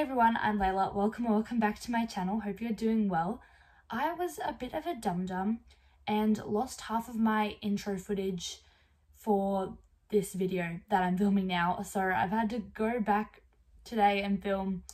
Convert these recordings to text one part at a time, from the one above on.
Everyone, I'm Laylah. Welcome or welcome back to my channel. Hope you're doing well. I was a bit of a dum-dum and lost half of my intro footage for this video that I'm filming now. So I've had to go back today and film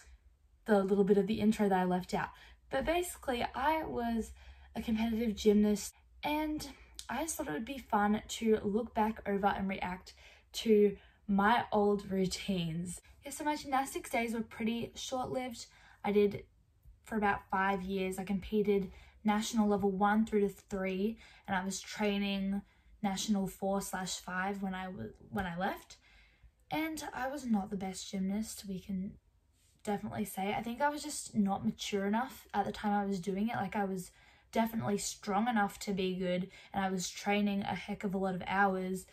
the little bit of the intro that I left out. But basically, I was a competitive gymnast and I just thought it would be fun to look back over and react to my old routines. Yeah, so my gymnastics days were pretty short-lived. I did for about five years. I competed national level one through to three, and I was training national four slash five when I was when I left. And I was not the best gymnast. We can definitely say. I think I was just not mature enough at the time I was doing it. Like I was definitely strong enough to be good, and I was training a heck of a lot of hours,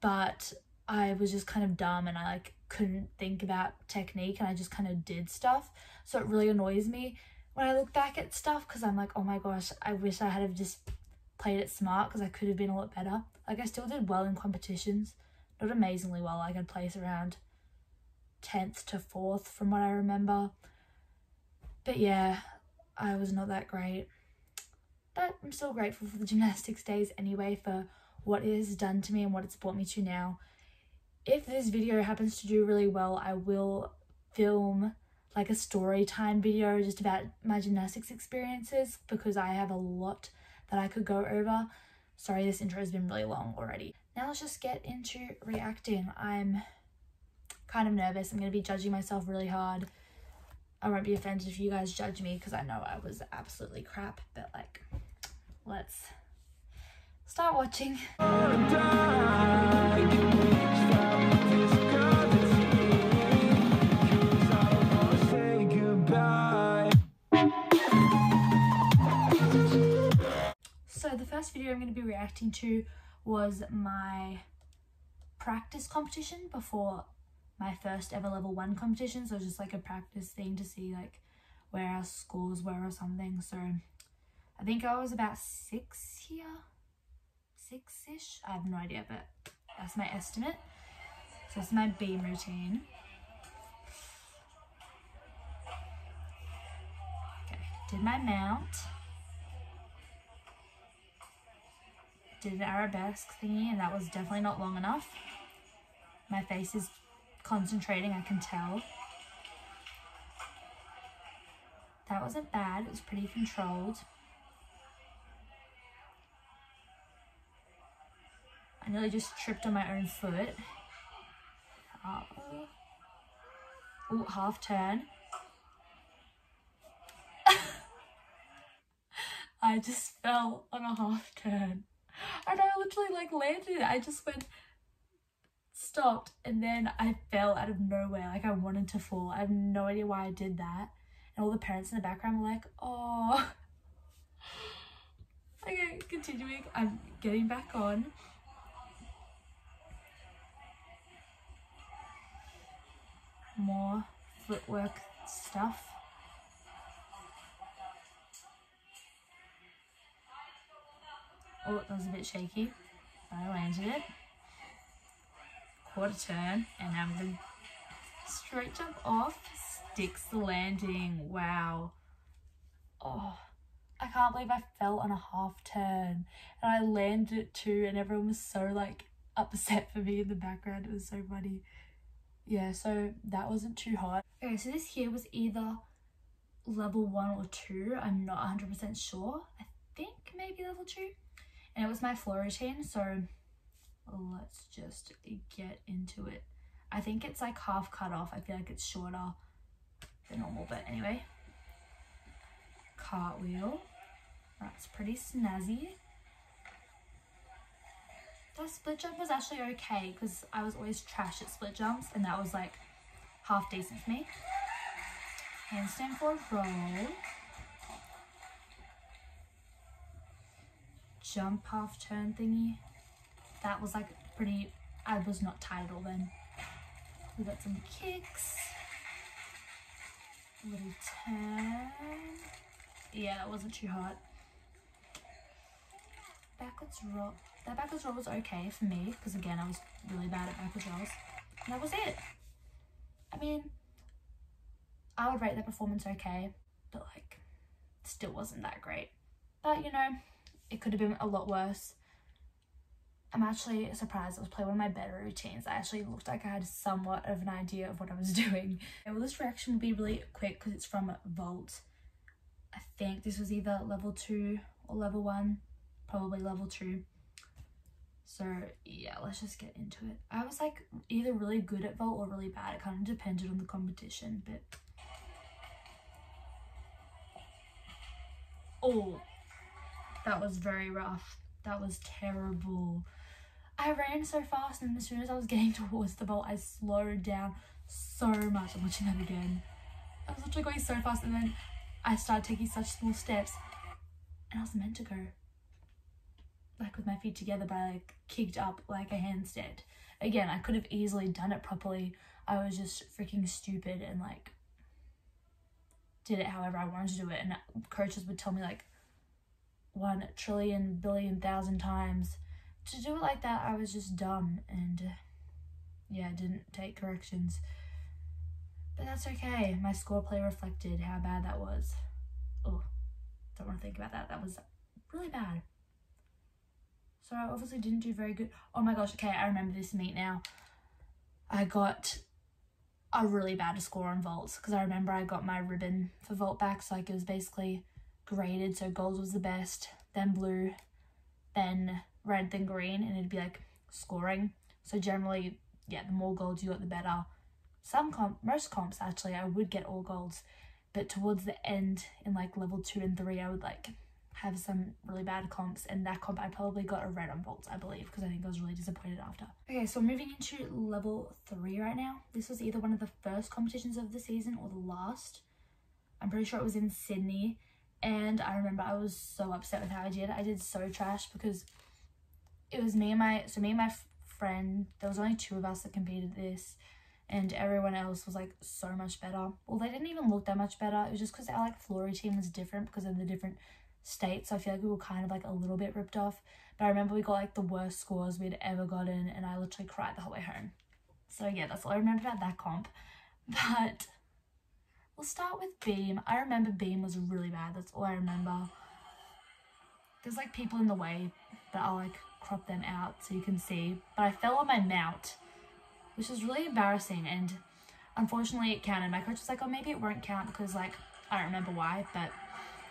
but I was just kind of dumb and I like couldn't think about technique and I just kind of did stuff. So it really annoys me when I look back at stuff because I'm like, oh my gosh, I wish I had have just played it smart because I could have been a lot better. Like I still did well in competitions, not amazingly well. Like I'd place around 10th to 4th from what I remember. But yeah, I was not that great. But I'm still grateful for the gymnastics days anyway for what it has done to me and what it's brought me to now if this video happens to do really well, I will film like a story time video just about my gymnastics experiences because I have a lot that I could go over. Sorry, this intro has been really long already. Now let's just get into reacting. I'm kind of nervous. I'm going to be judging myself really hard. I won't be offended if you guys judge me because I know I was absolutely crap, but like, let's start watching. So the first video I'm going to be reacting to was my practice competition before my first ever level one competition. So just like a practice thing to see like where our scores were or something. So I think I was about six here, six-ish. I have no idea, but that's my estimate. So this is my beam routine. Okay, did my mount. did an arabesque thingy and that was definitely not long enough. My face is concentrating, I can tell. That wasn't bad, it was pretty controlled. I nearly just tripped on my own foot. Uh, oh, half turn. I just fell on a half turn. And I literally like landed. I just went stopped and then I fell out of nowhere. Like I wanted to fall. I have no idea why I did that. And all the parents in the background were like oh. Okay continuing. I'm getting back on more footwork stuff Oh, that was a bit shaky. I landed it. Quarter turn, and I'm going to straight jump off. Sticks the landing. Wow. Oh, I can't believe I fell on a half turn. And I landed it too, and everyone was so like upset for me in the background. It was so funny. Yeah, so that wasn't too hard. Okay, so this here was either level one or two. I'm not 100% sure. I think maybe level two and it was my floor routine so let's just get into it I think it's like half cut off I feel like it's shorter than normal but anyway cartwheel that's pretty snazzy the split jump was actually okay because I was always trash at split jumps and that was like half decent for me handstand forward roll jump half turn thingy. That was like pretty, I was not tired all then. We got some kicks. Little turn. Yeah, that wasn't too hard. Backwards roll. That backwards roll was okay for me because again, I was really bad at backwards rolls. And that was it. I mean, I would rate that performance okay, but like, still wasn't that great. But you know, it could have been a lot worse. I'm actually surprised I was playing one of my better routines. I actually looked like I had somewhat of an idea of what I was doing. well, this reaction will be really quick because it's from Vault. I think this was either level 2 or level 1. Probably level 2. So yeah, let's just get into it. I was like either really good at Vault or really bad. It kind of depended on the competition, but... Oh, that was very rough. That was terrible. I ran so fast and as soon as I was getting towards the vault, I slowed down so much. I'm watching that again. I was literally going so fast and then I started taking such small steps and I was meant to go like with my feet together but I like kicked up like a handstand. Again, I could have easily done it properly. I was just freaking stupid and like did it however I wanted to do it. And coaches would tell me like one trillion billion thousand times to do it like that I was just dumb. And uh, yeah didn't take corrections. But that's okay. My score play reflected how bad that was. Oh don't want to think about that. That was really bad so I obviously didn't do very good. Oh my gosh okay I remember this meet now. I got a really bad score on vaults because I remember I got my ribbon for vault back so like it was basically graded so gold was the best then blue then red then green and it'd be like scoring. So generally yeah the more golds you got the better. Some comp most comps actually i would get all golds but towards the end in like level two and three i would like have some really bad comps and that comp i probably got a red on vaults i believe because i think i was really disappointed after. Okay so moving into level three right now this was either one of the first competitions of the season or the last. I'm pretty sure it was in sydney and i remember i was so upset with how i did i did so trash because it was me and my so me and my friend there was only two of us that competed this and everyone else was like so much better. Well they didn't even look that much better. It was just because our like floor team was different because of the different states so i feel like we were kind of like a little bit ripped off but i remember we got like the worst scores we'd ever gotten and i literally cried the whole way home so yeah that's all i remember about that comp but we'll start with beam i remember beam was really bad that's all i remember there's like people in the way that are like crop them out so you can see. But I fell on my mount, which was really embarrassing. And unfortunately it counted. My coach was like, oh, maybe it won't count because like, I don't remember why, but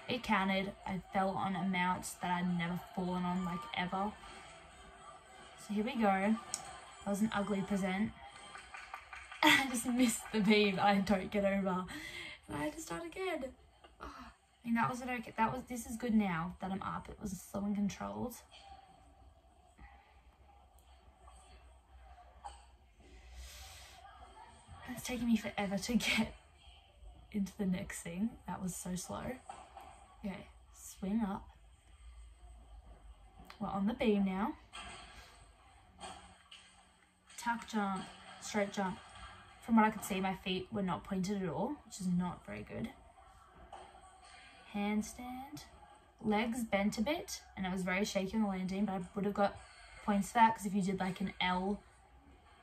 it counted. I fell on amounts that I'd never fallen on like ever. So here we go. That was an ugly present. I just missed the beam. I don't get over. And I had to start again. Oh, I mean, that was an okay. That was, this is good now that I'm up. It was slow and controlled. It's taking me forever to get into the next thing. That was so slow. Okay, swing up. We're on the beam now. Tuck jump, straight jump. From what I could see, my feet were not pointed at all, which is not very good. Handstand. Legs bent a bit, and I was very shaky on the landing, but I would have got points for that, because if you did like an L,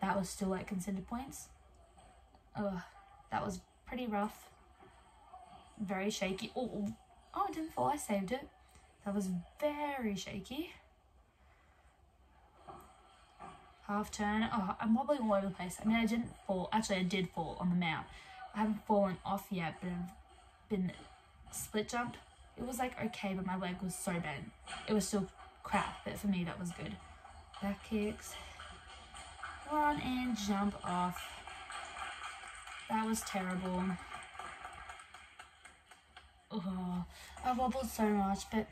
that was still like considered points. Oh, that was pretty rough. Very shaky. Oh, oh, it didn't fall. I saved it. That was very shaky. Half turn. Oh, I'm wobbling all over the place. I mean, I didn't fall. Actually, I did fall on the mount. I haven't fallen off yet, but I've been split jump. It was like okay, but my leg was so bent. It was still crap, but for me, that was good. Back kicks. Run and jump off. That was terrible. Oh, oh I wobbled so much, but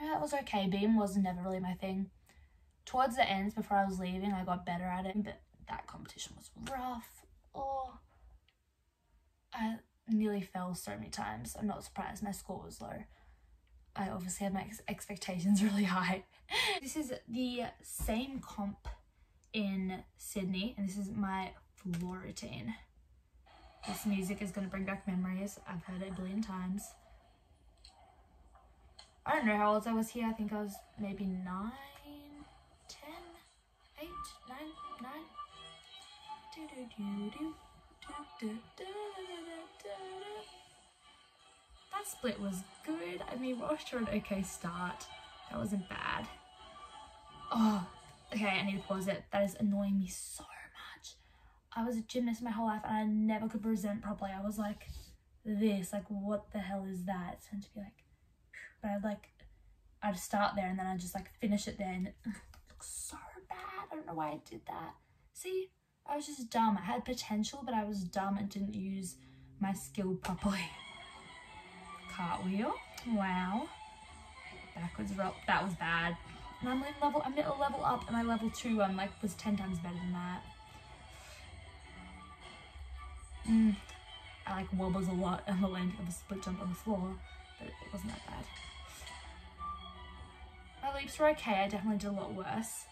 yeah, that was okay. Beam was never really my thing. Towards the ends, before I was leaving, I got better at it, but that competition was rough. Oh, I nearly fell so many times. I'm not surprised. My score was low. I obviously had my ex expectations really high. this is the same comp in Sydney, and this is my floor routine. This music is going to bring back memories. I've heard it a billion times. I don't know how old I was here. I think I was maybe 9, 10, 8, 9, 9. Do, do, do, do. That split was good. I mean, we're off to an okay start. That wasn't bad. Oh, okay, I need to pause it. That is annoying me so. I was a gymnast my whole life and I never could present properly. I was like this, like what the hell is that? It's meant to be like, but I'd like, I'd start there and then I'd just like finish it there and it looks so bad. I don't know why I did that. See, I was just dumb. I had potential, but I was dumb and didn't use my skill properly. Cartwheel. Wow. Backwards roll. That was bad. And I'm in level, I'm a level up and my level two I'm like was 10 times better than that. I like wobbles a lot on the landing of a split jump on the floor, but it wasn't that bad. My leaps were okay, I definitely did a lot worse.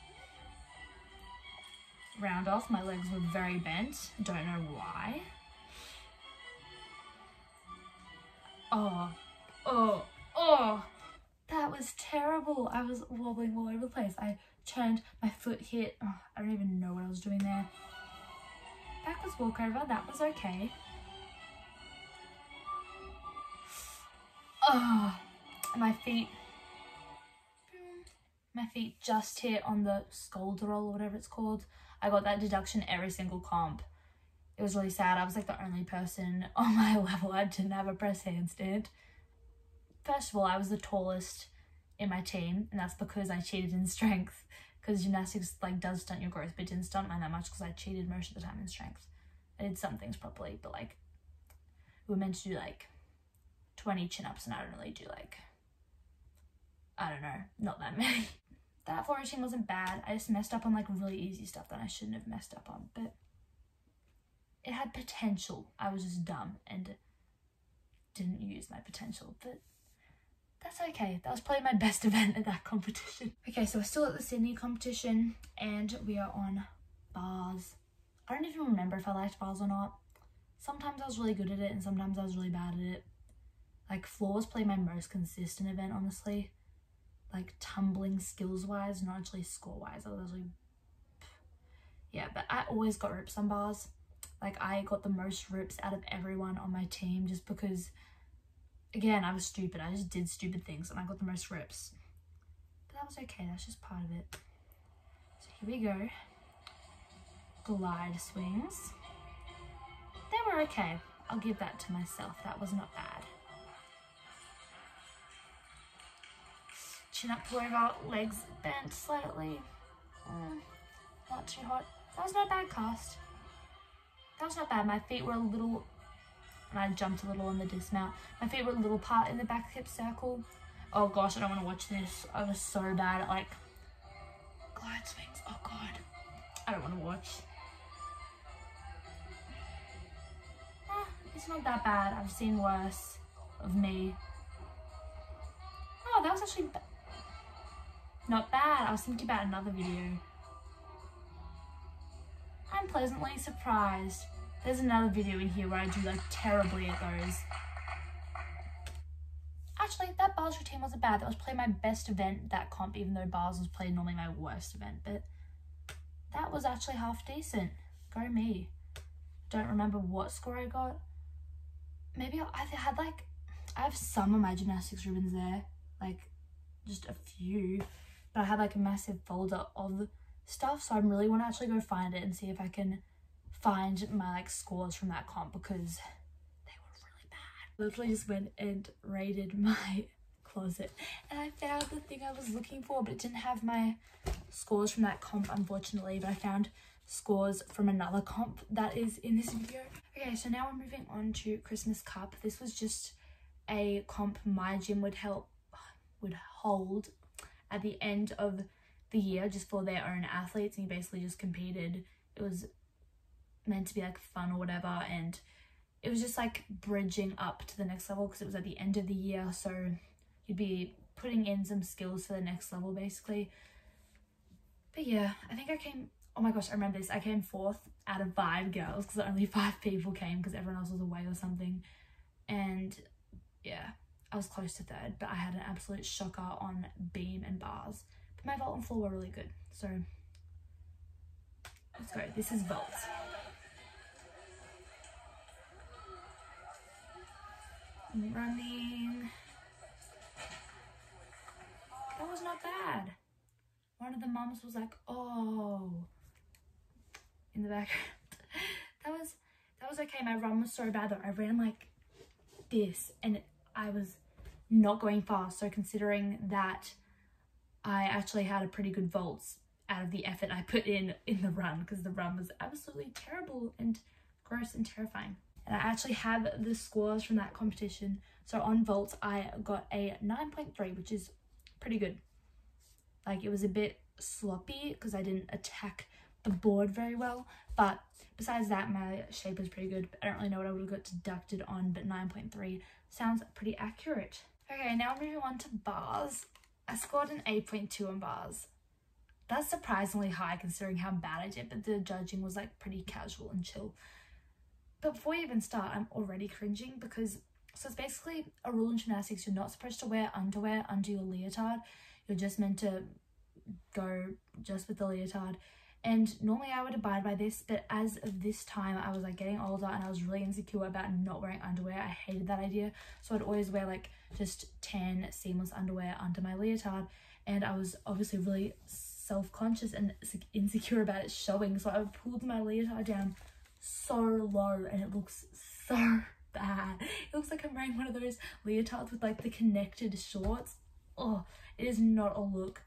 Round off, my legs were very bent, don't know why. Oh, oh, oh, that was terrible. I was wobbling all over the place. I turned, my foot hit, oh, I don't even know what I was doing there. Backwards walkover, that was okay. Oh, my feet, my feet just hit on the shoulder roll or whatever it's called. I got that deduction every single comp. It was really sad. I was like the only person on my level that didn't have a press handstand. First of all, I was the tallest in my team, and that's because I cheated in strength. Because gymnastics like does stunt your growth, but didn't stunt mine that much because I cheated most of the time in strength. I did some things properly, but like we were meant to do like 20 chin-ups and I don't really do like I don't know, not that many. that floor routine wasn't bad. I just messed up on like really easy stuff that I shouldn't have messed up on, but it had potential. I was just dumb and didn't use my potential, but that's okay. That was probably my best event at that competition. Okay, so we're still at the Sydney competition and we are on bars. I don't even remember if I liked bars or not. Sometimes I was really good at it and sometimes I was really bad at it. Like floors play my most consistent event, honestly. Like tumbling skills wise, not actually score wise. I was like, yeah, but I always got rips on bars. Like I got the most rips out of everyone on my team just because again, I was stupid. I just did stupid things and I got the most rips. But that was okay. That's just part of it. So here we go. Glide swings. They were okay. I'll give that to myself. That was not bad. Chin up pull over, legs bent slightly. Mm, not too hot. That was not a bad cast. That was not bad. My feet were a little, and I jumped a little on the dismount. My favorite little part in the back hip circle. Oh gosh, I don't want to watch this. I was so bad at like glide swings. Oh god. I don't want to watch. Eh, it's not that bad. I've seen worse of me. Oh, that was actually not bad. I was thinking about another video. I'm pleasantly surprised. There's another video in here where I do like terribly at those. Actually, that bars routine wasn't bad. That was probably my best event, that comp, even though bars was played normally my worst event. But that was actually half decent. Go me. Don't remember what score I got. Maybe I had like, I have some of my gymnastics ribbons there. Like, just a few. But I had like a massive folder of stuff so I really want to actually go find it and see if I can find my like scores from that comp because they were really bad. Literally just went and raided my closet and I found the thing I was looking for but it didn't have my scores from that comp unfortunately but I found scores from another comp that is in this video. Okay so now we're moving on to Christmas Cup. This was just a comp my gym would help would hold at the end of the year just for their own athletes and you basically just competed. It was meant to be like fun or whatever and it was just like bridging up to the next level because it was at the end of the year so you'd be putting in some skills for the next level basically. But yeah, I think I came, oh my gosh, I remember this. I came fourth out of five girls because only five people came because everyone else was away or something. And yeah, I was close to third, but I had an absolute shocker on beam and bars But my vault and floor were really good. So let's go. This is vault. Running. That was not bad. One of the moms was like, oh, in the background. that was, that was okay. My run was so bad that I ran like this and I was not going fast. So considering that I actually had a pretty good vaults out of the effort I put in in the run because the run was absolutely terrible and gross and terrifying. And I actually have the scores from that competition. So on vaults, I got a 9.3, which is pretty good. Like it was a bit sloppy because I didn't attack the board very well. But besides that, my shape was pretty good. I don't really know what I would have got deducted on, but 9.3 sounds pretty accurate. Okay, now moving on to bars. I scored an 8.2 on bars. That's surprisingly high considering how bad I did, but the judging was like pretty casual and chill. But before you even start, I'm already cringing because so it's basically a rule in gymnastics. You're not supposed to wear underwear under your leotard. You're just meant to go just with the leotard. And normally I would abide by this, but as of this time, I was like getting older and I was really insecure about not wearing underwear. I hated that idea. So I'd always wear like just tan seamless underwear under my leotard. And I was obviously really self-conscious and insecure about it showing. So I pulled my leotard down so low and it looks so bad. It looks like I'm wearing one of those leotards with like the connected shorts. Oh, it is not a look.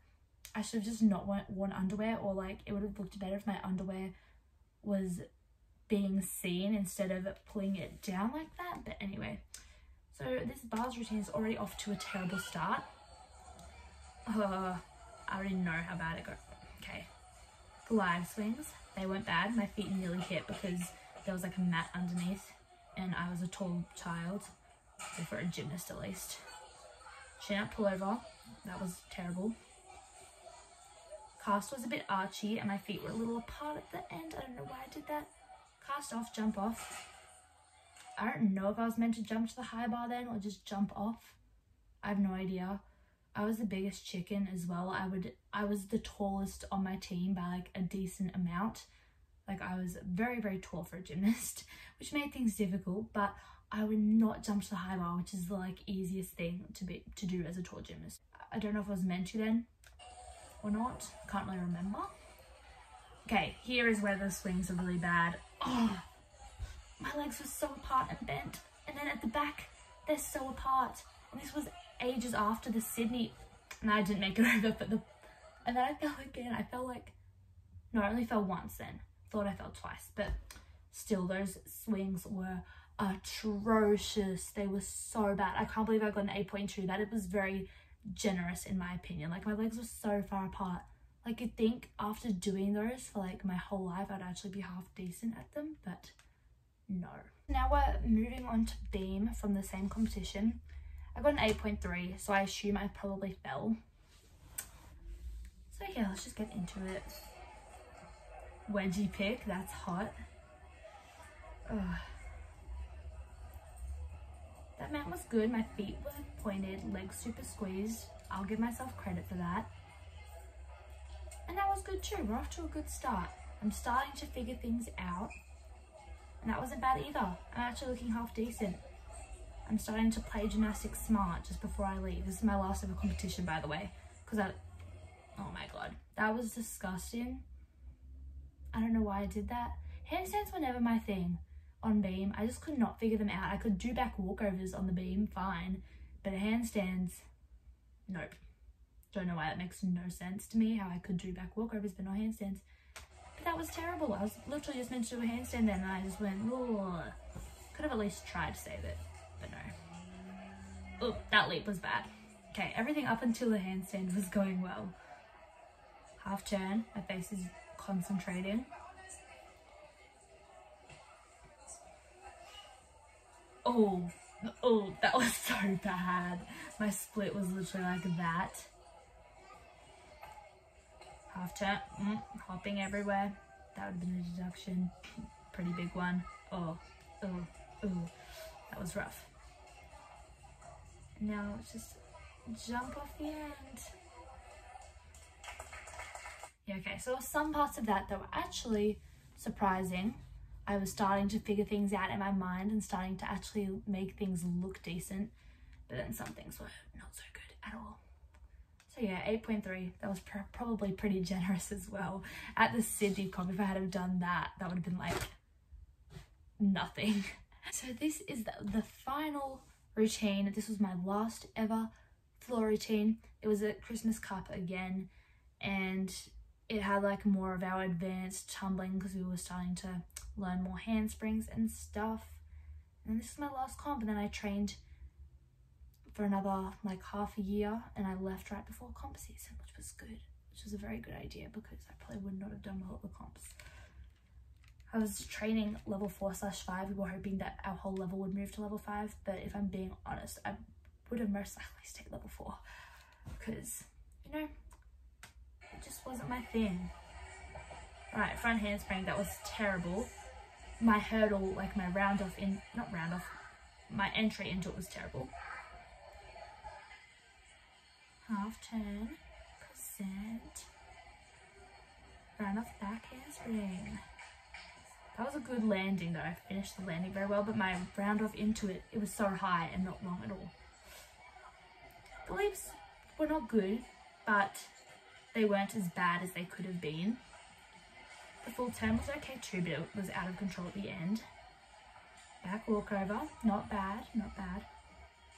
I should have just not worn underwear or like it would have looked better if my underwear was being seen instead of pulling it down like that. But anyway, so this bars routine is already off to a terrible start. Uh, I already know how bad it got. Okay. Glide swings. They weren't bad. My feet nearly hit because there was like a mat underneath and I was a tall child. For a gymnast at least. Chin up pullover. That was terrible. Cast was a bit archy and my feet were a little apart at the end. I don't know why I did that. Cast off, jump off. I don't know if I was meant to jump to the high bar then or just jump off. I have no idea. I was the biggest chicken as well. I would I was the tallest on my team by like a decent amount. Like I was very, very tall for a gymnast, which made things difficult, but I would not jump to the high bar, which is the like easiest thing to be to do as a tall gymnast. I don't know if I was meant to then or not. Can't really remember. Okay, here is where the swings are really bad. Oh, my legs were so apart and bent. And then at the back, they're so apart. And this was ages after the Sydney, and I didn't make it over, but the, and then I fell again. I fell like, no, I only fell once then. Thought I fell twice, but still those swings were atrocious. They were so bad. I can't believe I got an 8.2. That it was very generous in my opinion. Like my legs were so far apart. Like you'd think after doing those for like my whole life, I'd actually be half decent at them, but no. Now we're moving on to beam from the same competition. I got an 8.3, so I assume I probably fell. So yeah, let's just get into it. Wedgie pick, that's hot. Ugh. That mount was good. My feet were pointed, legs super squeezed. I'll give myself credit for that. And that was good too. We're off to a good start. I'm starting to figure things out. And that wasn't bad either. I'm actually looking half decent. I'm starting to play gymnastics smart just before I leave. This is my last ever competition, by the way. Because I... Oh my god. That was disgusting. I don't know why I did that. Handstands were never my thing on beam. I just could not figure them out. I could do back walkovers on the beam, fine. But handstands, nope. Don't know why that makes no sense to me, how I could do back walkovers but not handstands. But that was terrible. I was literally just meant to do a handstand then and I just went, Ugh. Could have at least tried to save it, Oh, that leap was bad. Okay, everything up until the handstand was going well. Half turn, my face is concentrating. Oh, oh, that was so bad. My split was literally like that. Half turn, mm, hopping everywhere. That would have been a deduction. Pretty big one. Oh, oh, oh, that was rough. Now let's just jump off the end. Yeah, okay, so some parts of that that were actually surprising. I was starting to figure things out in my mind and starting to actually make things look decent. But then some things were not so good at all. So yeah, 8.3, that was pr probably pretty generous as well. At the Sydney comp, if I had have done that, that would have been like nothing. So this is the, the final routine. This was my last ever floor routine. It was a Christmas cup again and it had like more of our advanced tumbling because we were starting to learn more handsprings and stuff. And this is my last comp and then I trained for another like half a year and I left right before comp season, which was good, which was a very good idea because I probably would not have done well at the comps. I was training level four slash five. We were hoping that our whole level would move to level five, but if I'm being honest, I would have most likely stayed level four because, you know, it just wasn't my thing. Right, front handspring, that was terrible. My hurdle, like my round off in, not round off, my entry into it was terrible. Half turn, present, round off back handspring. That was a good landing though. I finished the landing very well, but my round off into it, it was so high and not long at all. The leaps were not good, but they weren't as bad as they could have been. The full turn was okay too, but it was out of control at the end. Back walkover, not bad, not bad.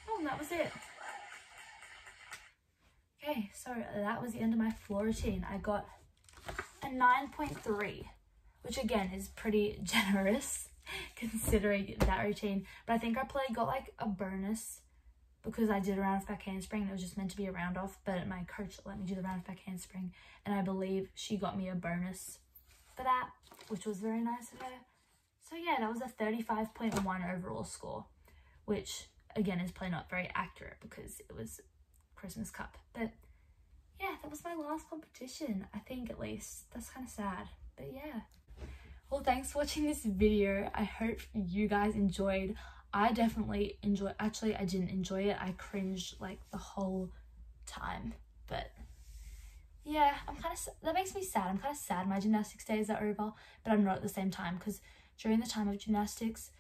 Oh, and that was it. Okay, so that was the end of my floor routine. I got a 9.3 which again is pretty generous considering that routine. But I think I probably got like a bonus because I did a round back handspring it was just meant to be a round off, but my coach let me do the round off back handspring and I believe she got me a bonus for that, which was very nice of her. So yeah, that was a 35.1 overall score, which again is probably not very accurate because it was Christmas Cup. But yeah, that was my last competition, I think at least. That's kind of sad, but yeah. Well, thanks for watching this video. I hope you guys enjoyed. I definitely enjoy. Actually, I didn't enjoy it. I cringed like the whole time. But yeah, I'm kind of, that makes me sad. I'm kind of sad my gymnastics days are over, but I'm not at the same time because during the time of gymnastics,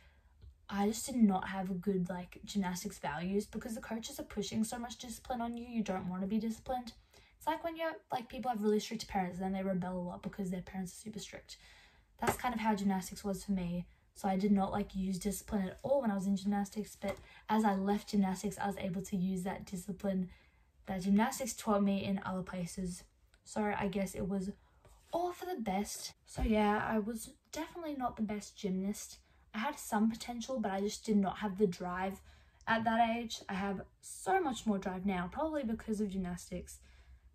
I just did not have good like gymnastics values because the coaches are pushing so much discipline on you. You don't want to be disciplined. It's like when you're like people have really strict parents and then they rebel a lot because their parents are super strict that's kind of how gymnastics was for me. So I did not like use discipline at all when I was in gymnastics, but as I left gymnastics, I was able to use that discipline that gymnastics taught me in other places. So I guess it was all for the best. So yeah, I was definitely not the best gymnast. I had some potential, but I just did not have the drive at that age. I have so much more drive now, probably because of gymnastics.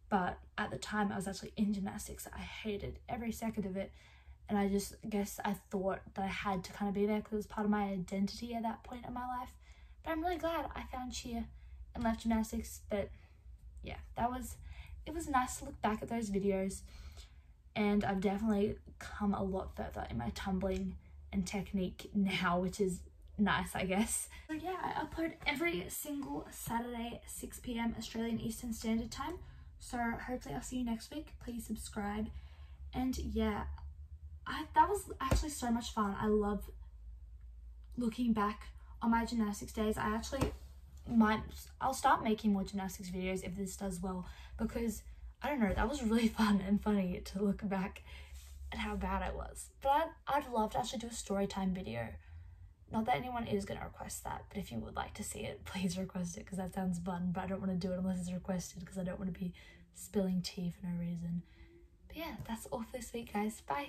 But at the time I was actually in gymnastics, I hated every second of it and I just guess I thought that I had to kind of be there because it was part of my identity at that point in my life. But I'm really glad I found cheer and left gymnastics. But yeah, that was it was nice to look back at those videos and I've definitely come a lot further in my tumbling and technique now, which is nice, I guess. So yeah, I upload every single Saturday 6 p.m. Australian Eastern Standard Time. So hopefully I'll see you next week. Please subscribe. And yeah, I, that was actually so much fun. I love looking back on my gymnastics days. I actually might, I'll start making more gymnastics videos if this does well because I don't know, that was really fun and funny to look back at how bad I was. But I'd, I'd love to actually do a story time video. Not that anyone is going to request that, but if you would like to see it, please request it because that sounds fun. But I don't want to do it unless it's requested because I don't want to be spilling tea for no reason. But yeah, that's all for this week, guys. Bye.